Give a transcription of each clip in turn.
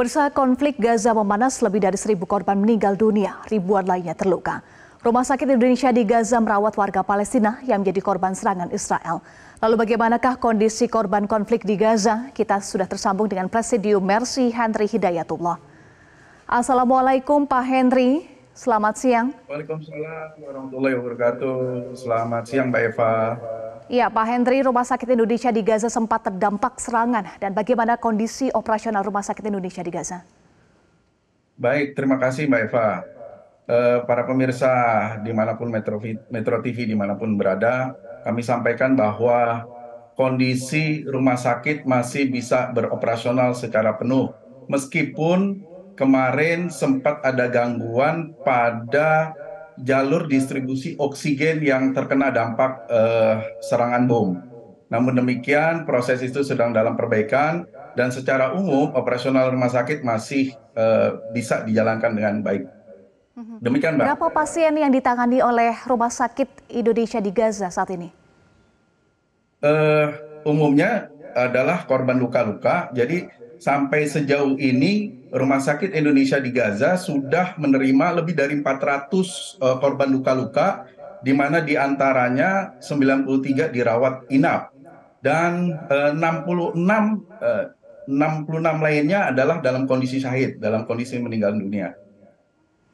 Bersa konflik Gaza memanas, lebih dari seribu korban meninggal dunia, ribuan lainnya terluka. Rumah sakit Indonesia di Gaza merawat warga Palestina yang menjadi korban serangan Israel. Lalu bagaimanakah kondisi korban konflik di Gaza? Kita sudah tersambung dengan Presidium Mercy Henry Hidayatullah. Assalamualaikum Pak Henry, selamat siang. Waalaikumsalam warahmatullahi wabarakatuh. Selamat siang Mbak Eva. Ya, Pak Hendri, Rumah Sakit Indonesia di Gaza sempat terdampak serangan. Dan bagaimana kondisi operasional Rumah Sakit Indonesia di Gaza? Baik, terima kasih Mbak Eva. Eh, para pemirsa di mana pun Metro, Metro TV di mana pun berada, kami sampaikan bahwa kondisi rumah sakit masih bisa beroperasional secara penuh. Meskipun kemarin sempat ada gangguan pada jalur distribusi oksigen yang terkena dampak uh, serangan bom. Namun demikian, proses itu sedang dalam perbaikan dan secara umum operasional rumah sakit masih uh, bisa dijalankan dengan baik. Mhm. Demikian, Mbak. Berapa pasien yang ditangani oleh Rumah Sakit Indonesia di Gaza saat ini? Uh, umumnya adalah korban luka-luka. Jadi sampai sejauh ini Rumah Sakit Indonesia di Gaza sudah menerima lebih dari 400 uh, eh, korban luka-luka, di mana di antaranya 93 dirawat inap dan uh, 66 uh, 66 lainnya adalah dalam kondisi syahid, dalam kondisi meninggal dunia.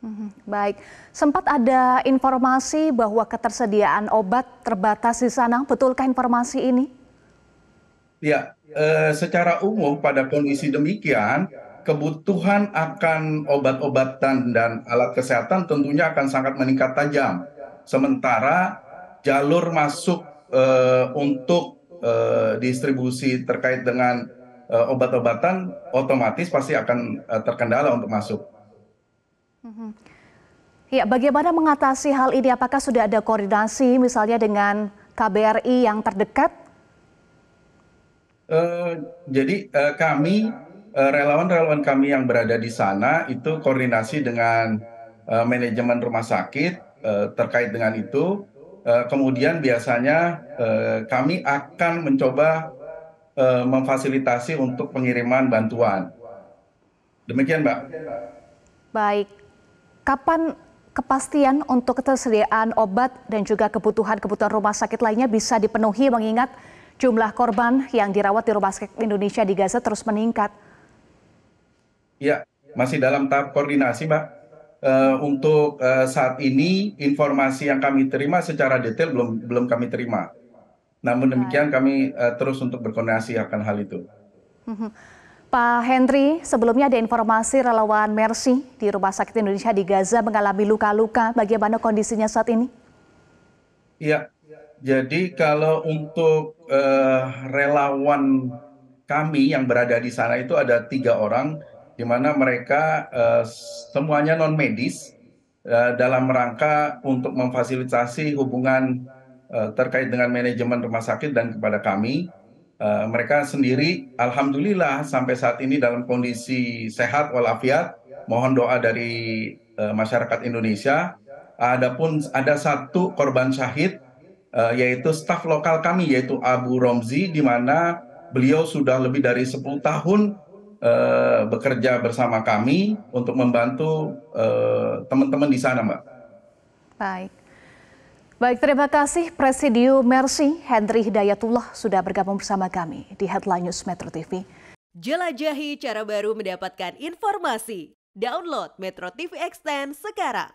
Mhm, baik, sempat ada informasi bahwa ketersediaan obat terbatas di sana. Betulkah informasi ini? Ya, Eh, secara umum pada kondisi demikian kebutuhan akan obat-obatan dan alat kesehatan tentunya akan sangat meningkat tajam. Sementara jalur masuk uh, untuk uh, distribusi terkait dengan obat-obatan otomatis pasti akan terkendala untuk masuk. Mhm. Ya, bagaimana mengatasi hal ini? Apakah sudah ada koordinasi misalnya dengan KBRI yang terdekat Eh, jadi uh, kami uh, relawan-relawan kami yang berada di sana itu koordinasi dengan manajemen rumah sakit terkait dengan itu. Kemudian biasanya kami akan mencoba memfasilitasi untuk pengiriman bantuan. Demikian, Mbak. Baik. Kapan kepastian untuk ketersediaan obat dan juga kebutuhan-kebutuhan rumah sakit lainnya bisa dipenuhi mengingat jumlah korban yang dirawat di Rumah Sakit Indonesia di Gaza terus meningkat. Ya, masih dalam tahap koordinasi, Mbak. Uh, untuk uh, saat ini informasi yang kami terima secara detail belum belum kami terima. Namun demikian kami uh, terus untuk berkoordinasi akan hal itu. Mhm. Pak Henry, sebelumnya ada informasi relawan Mercy di Rumah Sakit Indonesia di Gaza mengalami luka-luka. Bagaimana kondisinya saat ini? Iya, jadi kalau untuk uh, relawan kami yang berada di sana itu ada tiga orang, di mana mereka uh, semuanya non medis uh, dalam rangka untuk memfasilitasi hubungan terkait dengan manajemen rumah sakit dan kepada kami. Mereka sendiri, alhamdulillah sampai saat ini dalam kondisi sehat walafiat. Mohon doa dari masyarakat Indonesia. Adapun ada satu korban syahid uh, yaitu staf lokal kami yaitu Abu Romzi di mana beliau sudah lebih dari 10 tahun uh, bekerja bersama kami untuk membantu teman-teman uh, di sana, Mbak. Baik. Baik, terima kasih Presidium Mercy Henry Hidayatullah sudah bergabung bersama kami di Headline News Metro TV. Jelajahi cara baru mendapatkan informasi. Download Metro TV Extend sekarang.